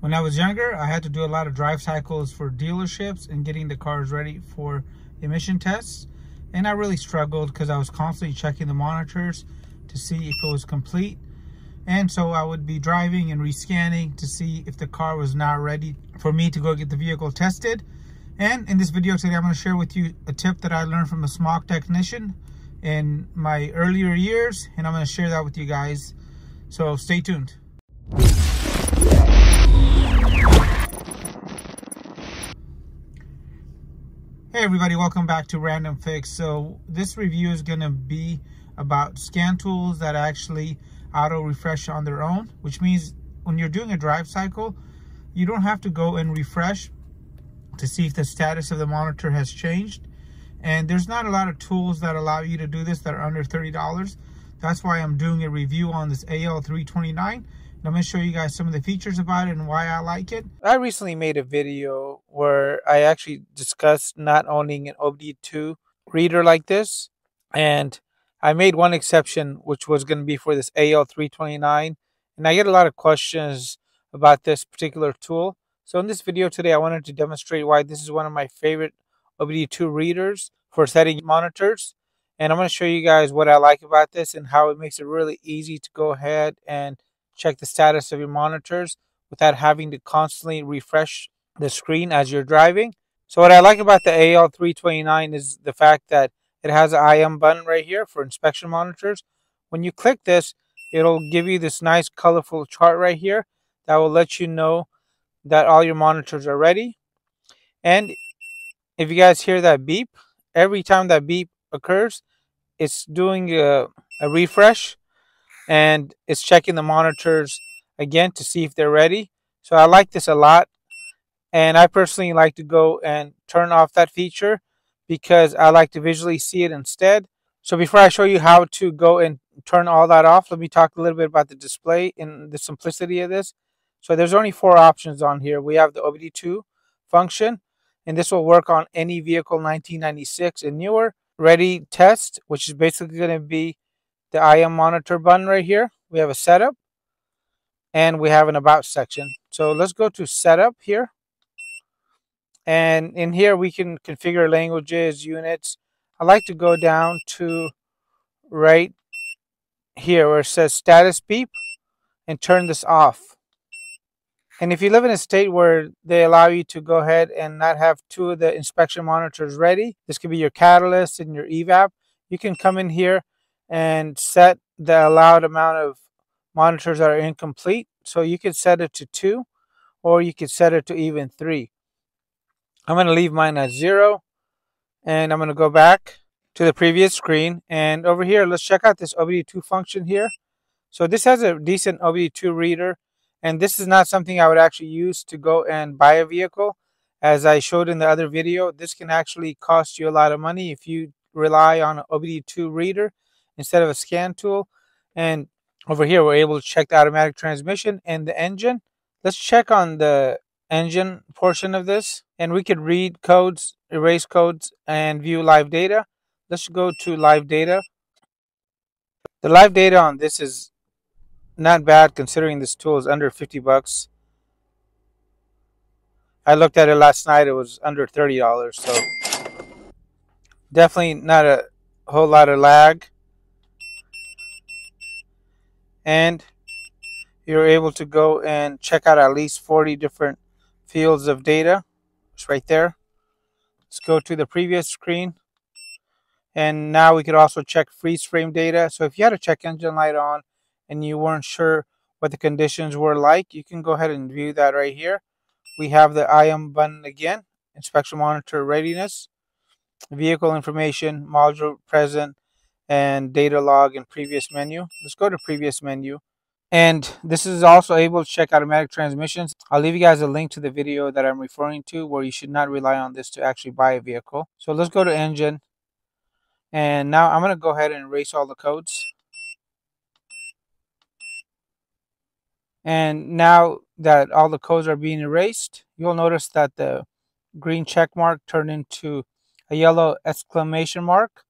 When I was younger, I had to do a lot of drive cycles for dealerships and getting the cars ready for emission tests. And I really struggled because I was constantly checking the monitors to see if it was complete. And so I would be driving and rescanning to see if the car was now ready for me to go get the vehicle tested. And in this video today, I'm going to share with you a tip that I learned from a smog technician in my earlier years. And I'm going to share that with you guys. So stay tuned. Hey everybody, welcome back to Random Fix. So this review is going to be about scan tools that actually auto refresh on their own, which means when you're doing a drive cycle, you don't have to go and refresh to see if the status of the monitor has changed. And there's not a lot of tools that allow you to do this that are under $30. That's why I'm doing a review on this AL329 Going to show you guys some of the features about it and why I like it. I recently made a video where I actually discussed not owning an OBD2 reader like this. And I made one exception, which was going to be for this AL329. And I get a lot of questions about this particular tool. So in this video today, I wanted to demonstrate why this is one of my favorite OBD2 readers for setting monitors. And I'm going to show you guys what I like about this and how it makes it really easy to go ahead and check the status of your monitors without having to constantly refresh the screen as you're driving. So what I like about the AL329 is the fact that it has an IM button right here for inspection monitors. When you click this, it'll give you this nice colorful chart right here that will let you know that all your monitors are ready. And if you guys hear that beep, every time that beep occurs, it's doing a, a refresh and it's checking the monitors again to see if they're ready. So I like this a lot. And I personally like to go and turn off that feature because I like to visually see it instead. So before I show you how to go and turn all that off, let me talk a little bit about the display and the simplicity of this. So there's only four options on here. We have the OBD2 function, and this will work on any vehicle 1996 and newer. Ready test, which is basically going to be the IM monitor button right here. We have a setup and we have an about section. So let's go to setup here. And in here we can configure languages, units. I like to go down to right here where it says status beep and turn this off. And if you live in a state where they allow you to go ahead and not have two of the inspection monitors ready, this could be your catalyst and your evap, you can come in here and set the allowed amount of monitors that are incomplete. So you could set it to two or you could set it to even three. I'm going to leave mine at zero and I'm going to go back to the previous screen. And over here, let's check out this OBD2 function here. So this has a decent OBD2 reader and this is not something I would actually use to go and buy a vehicle. As I showed in the other video, this can actually cost you a lot of money if you rely on an OBD2 reader instead of a scan tool. And over here, we're able to check the automatic transmission and the engine. Let's check on the engine portion of this. And we could read codes, erase codes, and view live data. Let's go to live data. The live data on this is not bad considering this tool is under 50 bucks. I looked at it last night. It was under $30. So definitely not a whole lot of lag and you're able to go and check out at least 40 different fields of data. It's right there. Let's go to the previous screen. And now we could also check freeze frame data. So if you had a check engine light on and you weren't sure what the conditions were like, you can go ahead and view that right here. We have the IM button again, inspection monitor readiness, vehicle information, module present, and data log in previous menu. Let's go to previous menu. And this is also able to check automatic transmissions. I'll leave you guys a link to the video that I'm referring to where you should not rely on this to actually buy a vehicle. So let's go to engine. And now I'm going to go ahead and erase all the codes. And now that all the codes are being erased, you'll notice that the green check mark turned into a yellow exclamation mark.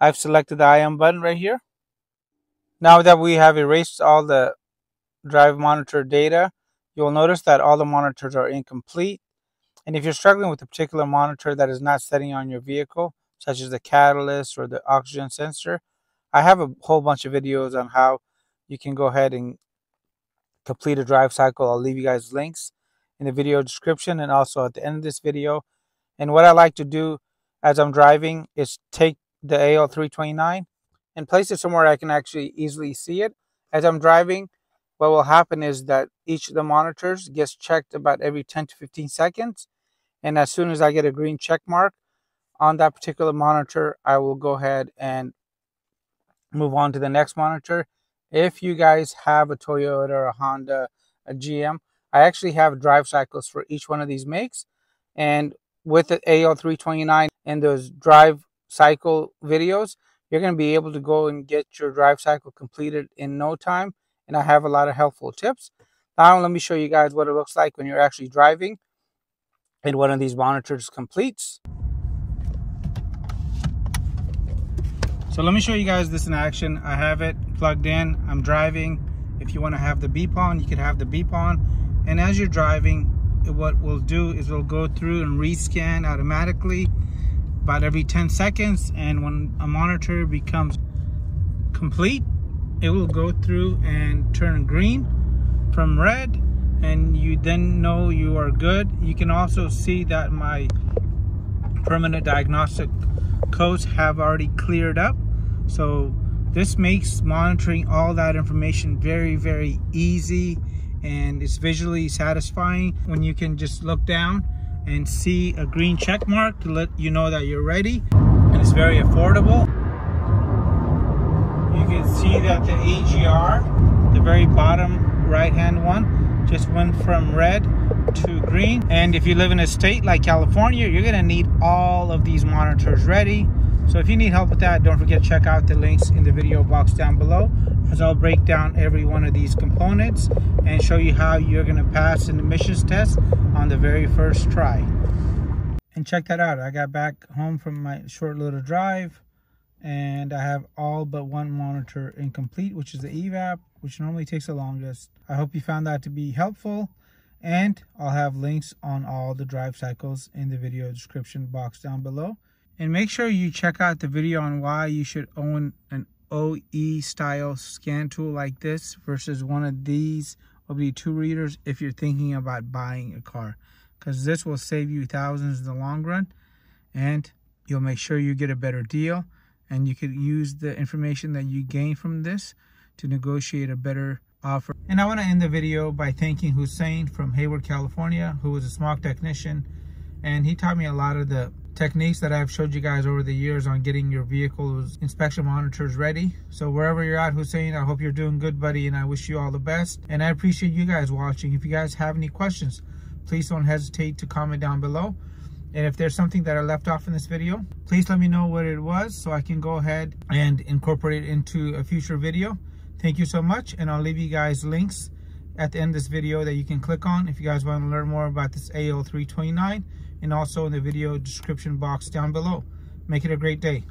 I've selected the IM button right here. Now that we have erased all the drive monitor data, you'll notice that all the monitors are incomplete. And if you're struggling with a particular monitor that is not setting on your vehicle, such as the catalyst or the oxygen sensor, I have a whole bunch of videos on how you can go ahead and complete a drive cycle. I'll leave you guys links in the video description and also at the end of this video. And what I like to do as I'm driving is take the AL329 and place it somewhere I can actually easily see it. As I'm driving, what will happen is that each of the monitors gets checked about every 10 to 15 seconds. And as soon as I get a green check mark on that particular monitor, I will go ahead and move on to the next monitor. If you guys have a Toyota or a Honda, a GM, I actually have drive cycles for each one of these makes. And with the AL329 and those drive cycle videos, you're going to be able to go and get your drive cycle completed in no time. And I have a lot of helpful tips. Now, let me show you guys what it looks like when you're actually driving and one of these monitors completes. So let me show you guys this in action. I have it plugged in. I'm driving. If you want to have the beep on, you can have the beep on. And as you're driving, what we'll do is we'll go through and rescan automatically about every 10 seconds. And when a monitor becomes complete, it will go through and turn green from red and you then know you are good. You can also see that my permanent diagnostic codes have already cleared up so this makes monitoring all that information very, very easy and it's visually satisfying when you can just look down and see a green check mark to let you know that you're ready and it's very affordable. You can see that the EGR, the very bottom right hand one, just went from red to green. And if you live in a state like California, you're gonna need all of these monitors ready so if you need help with that, don't forget to check out the links in the video box down below as I'll break down every one of these components and show you how you're going to pass an emissions test on the very first try. And check that out. I got back home from my short little drive and I have all but one monitor incomplete, which is the EVAP, which normally takes the longest. I hope you found that to be helpful and I'll have links on all the drive cycles in the video description box down below. And make sure you check out the video on why you should own an OE style scan tool like this versus one of these OBD2 readers if you're thinking about buying a car. Because this will save you thousands in the long run and you'll make sure you get a better deal and you could use the information that you gain from this to negotiate a better offer. And I want to end the video by thanking Hussein from Hayward, California, who was a smog technician. And he taught me a lot of the techniques that I've showed you guys over the years on getting your vehicle's inspection monitors ready. So wherever you're at, Hussein, I hope you're doing good, buddy, and I wish you all the best. And I appreciate you guys watching. If you guys have any questions, please don't hesitate to comment down below. And if there's something that I left off in this video, please let me know what it was so I can go ahead and incorporate it into a future video. Thank you so much, and I'll leave you guys links at the end of this video that you can click on if you guys want to learn more about this AL329 and also in the video description box down below. Make it a great day.